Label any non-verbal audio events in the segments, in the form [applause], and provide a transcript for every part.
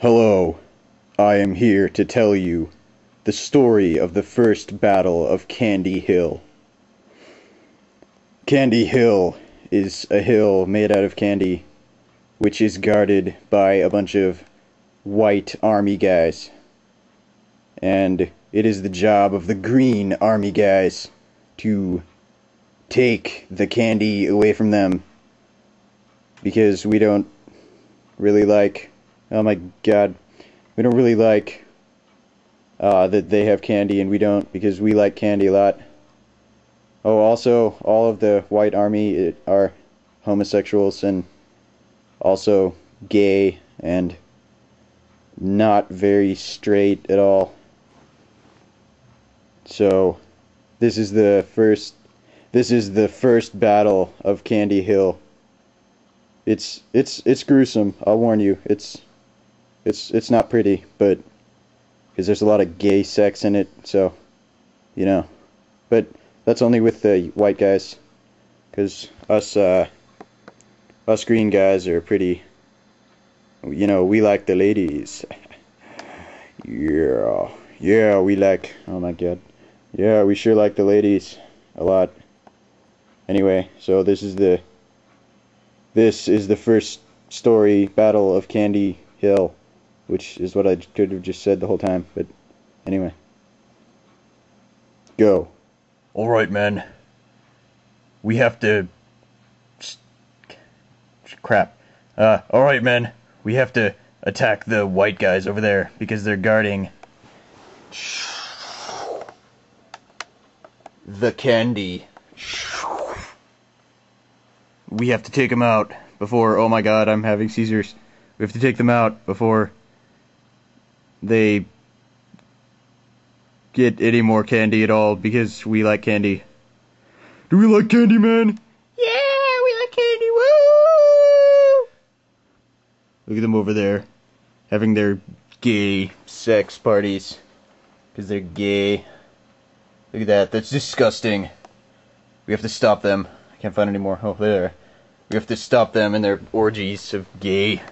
Hello, I am here to tell you the story of the first battle of Candy Hill. Candy Hill is a hill made out of candy, which is guarded by a bunch of white army guys. And it is the job of the green army guys to take the candy away from them because we don't really like oh my god we don't really like uh, that they have candy and we don't because we like candy a lot oh also all of the white army are homosexuals and also gay and not very straight at all so this is the first this is the first battle of Candy Hill. It's it's it's gruesome. I'll warn you. It's it's it's not pretty, but because there's a lot of gay sex in it, so you know. But that's only with the white guys, because us uh, us green guys are pretty. You know, we like the ladies. [laughs] yeah, yeah, we like. Oh my god. Yeah, we sure like the ladies a lot. Anyway, so this is the this is the first story battle of Candy Hill, which is what I could have just said the whole time, but anyway. Go. All right, men. We have to crap. Uh, all right, men. We have to attack the white guys over there because they're guarding the candy we have to take them out before, oh my god, I'm having seizures. We have to take them out before they get any more candy at all because we like candy. Do we like candy, man? Yeah, we like candy. Woo! Look at them over there having their gay sex parties because they're gay. Look at that. That's disgusting. We have to stop them. I can't find any more. Oh, there. We have to stop them in their orgies of gay,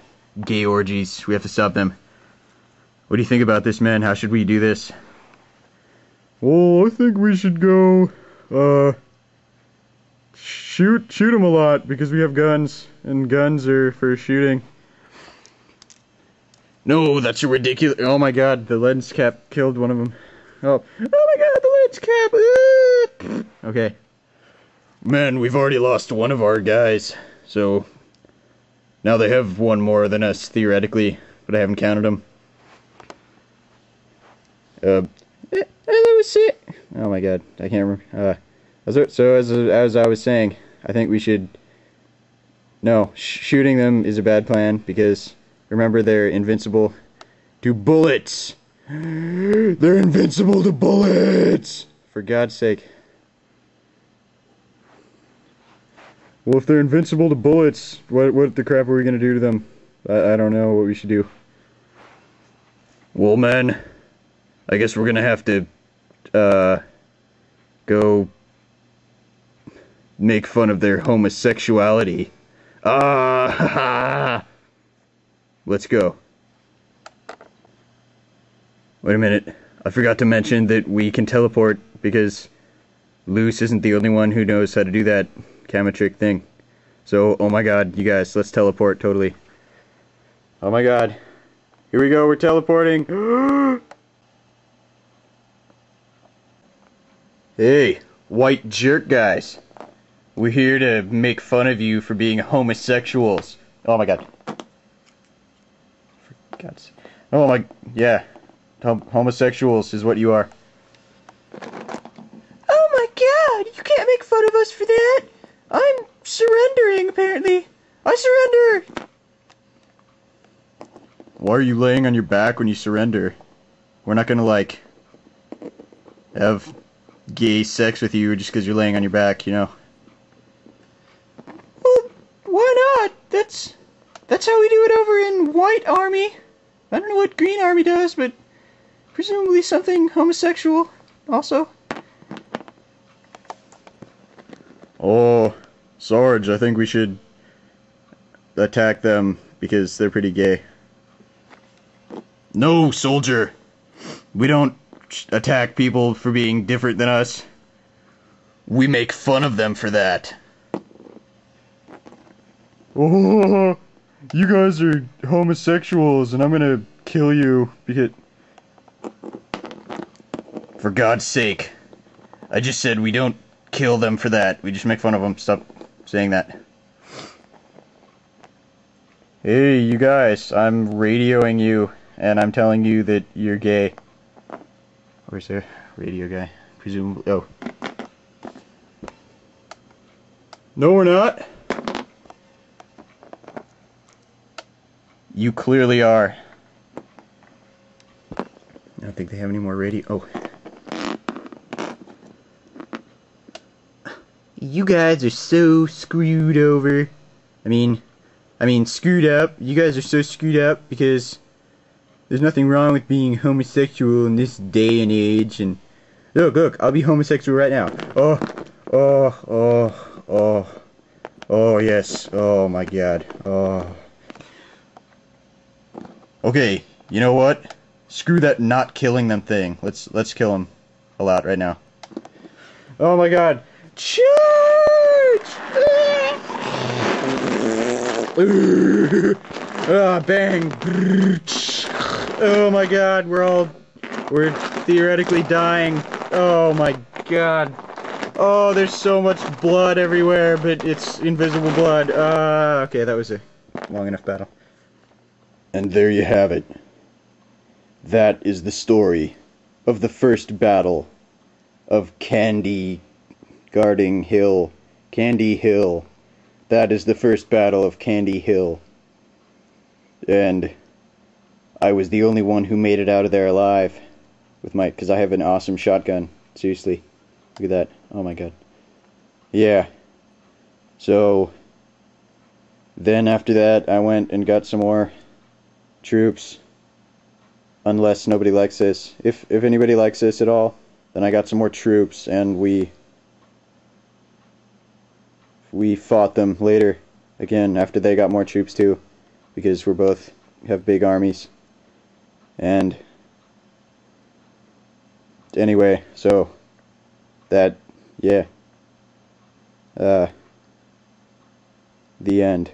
gay orgies. We have to stop them. What do you think about this, man? How should we do this? Well, I think we should go, uh, shoot, shoot them a lot because we have guns, and guns are for shooting. No, that's a ridiculous. Oh my god, the lens cap killed one of them. Oh, oh my god, the lens cap! okay. Man, we've already lost one of our guys. So now they have one more than us theoretically, but I haven't counted them. Uh, eh, that was it. Oh my god, I can't remember. Uh, so as as I was saying, I think we should. No, sh shooting them is a bad plan because remember they're invincible to bullets. [gasps] they're invincible to bullets. For God's sake. Well, if they're invincible to bullets, what what the crap are we gonna do to them? I, I don't know what we should do. Well, man, I guess we're gonna have to, uh, go make fun of their homosexuality. Ah, [laughs] let's go. Wait a minute. I forgot to mention that we can teleport because Luce isn't the only one who knows how to do that camera trick thing. So, oh my god, you guys, let's teleport totally. Oh my god. Here we go, we're teleporting. [gasps] [gasps] hey, white jerk guys. We're here to make fun of you for being homosexuals. Oh my god. For God's sake. Oh my, yeah. Hom homosexuals is what you are. Oh my god, you can't make fun of us for that. I'm surrendering, apparently. I surrender! Why are you laying on your back when you surrender? We're not gonna, like, have gay sex with you just because you're laying on your back, you know? Well, why not? That's, that's how we do it over in White Army. I don't know what Green Army does, but presumably something homosexual also. Oh, Sarge, I think we should attack them because they're pretty gay. No, soldier. We don't attack people for being different than us. We make fun of them for that. Oh, you guys are homosexuals, and I'm gonna kill you because. For God's sake. I just said we don't kill them for that. We just make fun of them. Stop saying that. Hey, you guys, I'm radioing you, and I'm telling you that you're gay. Where's the radio guy? Presumably. Oh. No, we're not. You clearly are. I don't think they have any more radio. Oh. You guys are so screwed over. I mean, I mean, screwed up. You guys are so screwed up because there's nothing wrong with being homosexual in this day and age. And look, look, I'll be homosexual right now. Oh, oh, oh, oh, oh, yes. Oh my God. Oh. Okay, you know what? Screw that not killing them thing. Let's let's kill them a lot right now. Oh my god. Charge! Ah, bang. Oh my god, we're all. We're theoretically dying. Oh my god. Oh, there's so much blood everywhere, but it's invisible blood. Uh, okay, that was a long enough battle. And there you have it. That is the story of the first battle of Candy Guarding Hill. Candy Hill. That is the first battle of Candy Hill. And I was the only one who made it out of there alive with my cuz I have an awesome shotgun. Seriously. Look at that. Oh my god. Yeah. So then after that I went and got some more troops. Unless nobody likes this. If if anybody likes this at all, then I got some more troops and we we fought them later again after they got more troops too because we're both have big armies. And anyway, so that yeah. Uh the end.